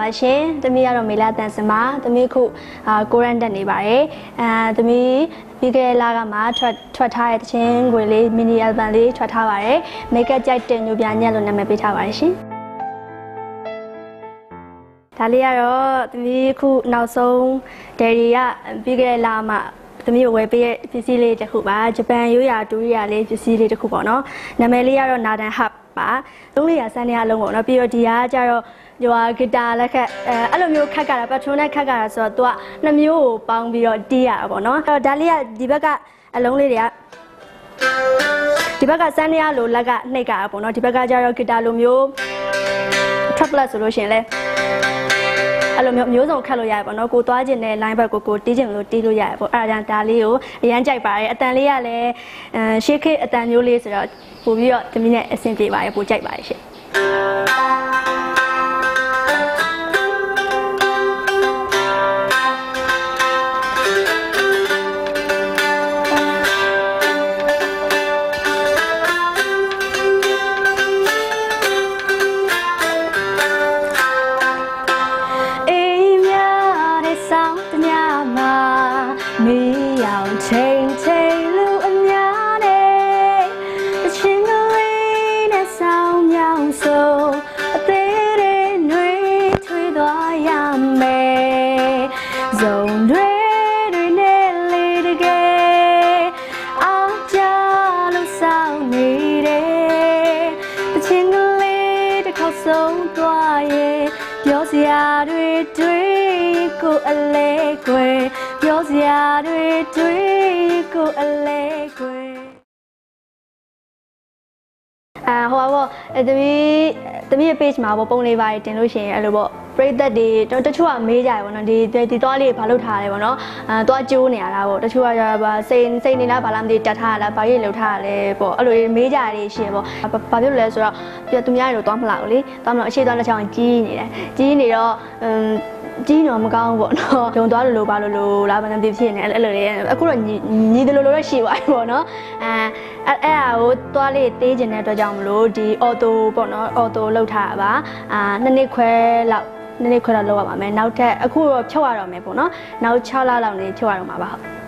ပါရှင်။သမီးကတော့မေလာတန်စင်ပါ။သမီးခုအာကိုရန်တက်နေပါတယ်။အဲသမီးပြီးခဲ့တဲ့လကမှထွက်ထွက်ထားတဲ့တခြင်းခွေလေးမီနီအယ်ဘမ်လေးထွက်ထားပါတယ်။မိတ်ကပ်ကြိုက်တဲ့ညိုပြညက်လို့နာမည်ပေးထားပါတယ်ရှင်။ဒါလေးကတော့သမီးခုနောက်ဆုံးဒယ်ရီကပြီးခဲ့တဲ့လမှသမီးကိုဝယ်ပေးတဲ့ပစ္စည်းလေးတစ်ခုပါဂျပန်ရိုးရာတူရီယာလေးပစ္စည်းလေးတစ်ခုပေါ့နော်နာမည်လေးကတော့နာဒန်ဟ ပ်ပါလုံးလေးရာစမ်းနေရလုံးပေါ့နော်ပြီးတော့ဒီဟာကျတော့ဟိုဟာဂီတာလက်ခက်အဲအဲ့လိုမျိုးခက်ကြတာပတ်ထုံးနဲ့ခက်ကြတာဆိုတော့သူကနှစ်မျိုးကိုပေါင်းပြီးတော့တီးရတာပေါ့နော်အဲ့တော့ဒါလေးကဒီဘက်ကအလုံးလေးတွေကဒီဘက်ကစမ်းနေရလို့လက်ကနှိပ်ကြတာပေါ့နော်ဒီဘက်ကကျတော့ဂီတာလိုမျိုး triplet ဆိုလို့ရှိရင်လဲ အဲ့လိုမျိုးမျိုးစုံခတ်လို့ရတယ်ပေါ့နော်ကိုသွားခြင်းနဲ့ line ဘက်ကိုကိုတီးခြင်းလို့တီးလို့ရတယ်ပေါ့အဲ့ဒါကြောင့်ဒါလေးကိုအရန်ကြိုက်ပါတယ်အတန်လေးကလည်းအဲရှေးခေတ်အတန်မျိုးလေးဆိုတော့ပို့ပြီးတော့တမီးနဲ့အဆင်ပြေပါတယ်ပို့ကြိုက်ပါတယ်ရှင် မယ်ဇုံတွေတွေနဲ့လေးတကယ်အားကြလို့ဆောင်းနေတယ်တချင်းကလေးတစ်ခေါက်ဆုံးသွားရဲ့ပြောစရာတွေတွေ့ကိုအလဲကွယ်ပြောစရာတွေတွေ့ကိုအလဲကွယ်အာဟိုပါပေါ့အဲတမီးတမီးရဲ့ page မှာပေါ့ပုံလေးပါတင်လို့ရှိရင်အဲ့လိုပေါ့ ပရိသတ်တွေတချို့ကမေးကြတယ်ပေါ့နော်ဒီဒီသွားလေးဘာလုပ်ထားလဲပေါ့နော်အာသွားကျိုးနေရတာပေါ့တချို့ကကျတော့ဗာစိန်စိန်နေလားဘာလားမသိတက်ထားရလားဘာကြီးလှုပ်ထားရလဲပေါ့အဲ့လိုမေးကြတယ်ရှင်ပေါ့ဘာဖြစ်လို့လဲဆိုတော့ပြသူများတွေတော့သွားမလာဘူးလေသွားမလို့အခြေသွားလက်ချောင်းကြီးနေတယ်ကြီးနေတော့အမ်ကြီးတော့မကောင်းဘူးပေါ့နော်။လုံသွားလို့လို့ပါလို့လို့လားမသိဖြစ်နေအဲ့လိုလေအခုတော့ညီညီတယ်လို့လို့တော့ရှိပါပြီပေါ့နော်။အဲအဲ့အဲ့ဟာကိုသွားလေးသေးခြင်းတဲ့အတွက်ကြောင့်မလို့ဒီ auto ပေါ့နော် auto လောက်ထားတာပါ။အာနှစ်နှစ်ခွဲလောက် နှစ်နှစ်ခွဲလောက်လောက်ရပါမယ်။နောက်ထပ်အခုတော့ဖြုတ်ရတော့မယ်ပေါ့နော်။နောက်6လလောက်နေဖြုတ်ရတော့မှာပါဟုတ်